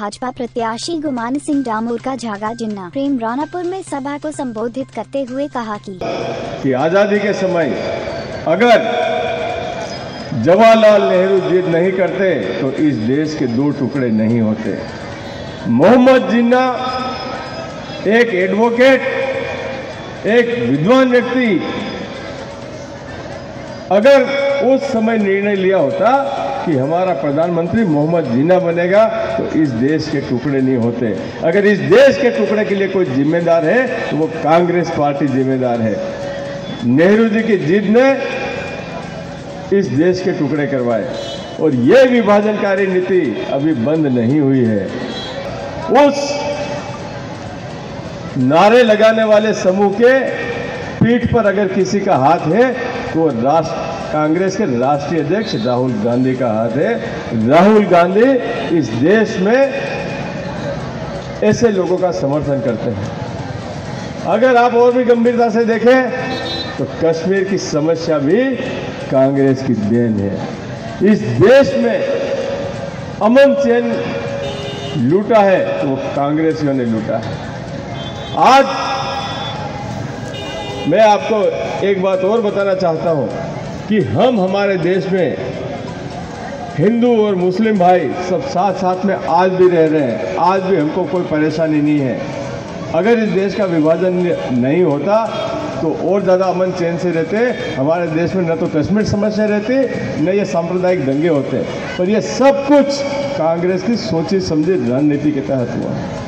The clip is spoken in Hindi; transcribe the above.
भाजपा प्रत्याशी गुमान सिंह डामोर का झागा जिन्ना। प्रेम रानापुर में सभा को संबोधित करते हुए कहा कि कि आज़ादी के समय अगर जवाहरलाल नेहरू जीत नहीं करते तो इस देश के दो टुकड़े नहीं होते। मोहम्मद जिन्ना एक एडवोकेट एक विद्वान व्यक्ति, अगर उस समय निर्णय लिया होता कि हमारा प्रधानमंत्री मोहम्मद जीना बनेगा तो इस देश के टुकड़े नहीं होते। अगर इस देश के टुकड़े के लिए कोई जिम्मेदार है तो वो कांग्रेस पार्टी जिम्मेदार है। नेहरू जी की जिद ने इस देश के टुकड़े करवाए। और ये विभाजनकारी नीति अभी बंद नहीं हुई है। उस नारे लगाने वाले समूह के पीठ पर अगर किसी का हाथ है तो राष्ट्र कांग्रेस के राष्ट्रीय अध्यक्ष राहुल गांधी का हाथ है। राहुल गांधी इस देश में ऐसे लोगों का समर्थन करते हैं। अगर आप और भी गंभीरता से देखें तो कश्मीर की समस्या भी कांग्रेस की देन है। इस देश में अमन चैन लूटा है तो वो कांग्रेसियों ने लूटा है। आज मैं आपको एक बात और बताना चाहता हूँ। कि हम हमारे देश में हिंदू और मुस्लिम भाई सब साथ साथ में आज भी रह रहे हैं। आज भी हमको कोई परेशानी नहीं है। अगर इस देश का विभाजन नहीं होता तो और ज़्यादा अमन चैन से रहते, हमारे देश में न तो कश्मीर समस्या रहती, न ये सांप्रदायिक दंगे होते। पर ये सब कुछ कांग्रेस की सोची समझी रणनीति के तहत हुआ।